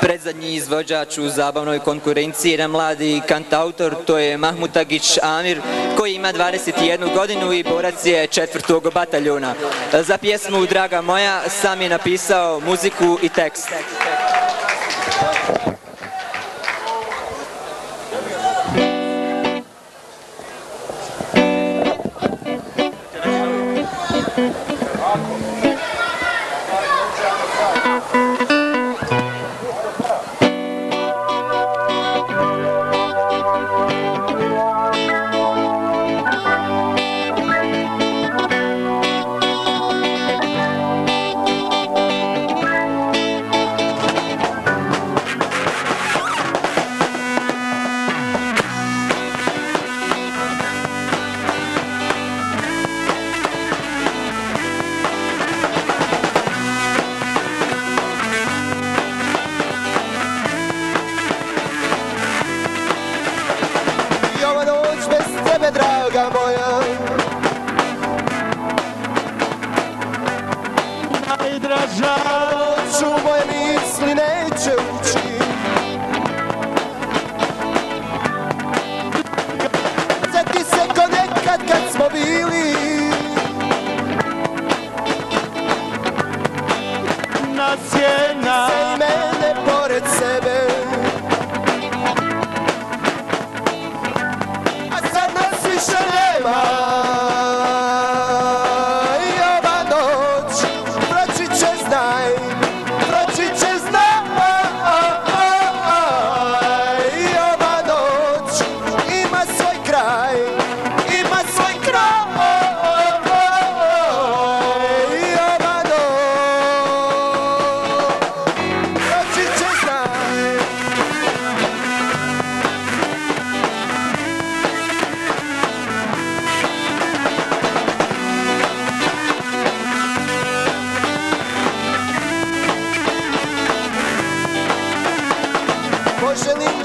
Predzadnji izvođač u zabavnoj konkurenciji jedan mladi kantautor, to je Mahmutagić Amir, koji ima 21 godinu i borac je četvrtog bataljuna. Za pjesmu Draga moja sam je napisao muziku i tekst. I tebe, draga moja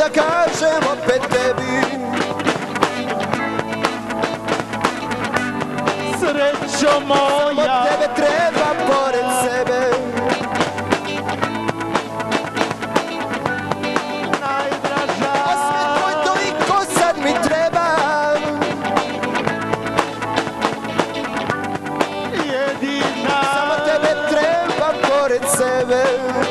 da kažem opet tebi. Srećo moja. Samo tebe treba pored sebe. Najdraža. A sve tvoj sad mi treba. Tebe treba pored sebe.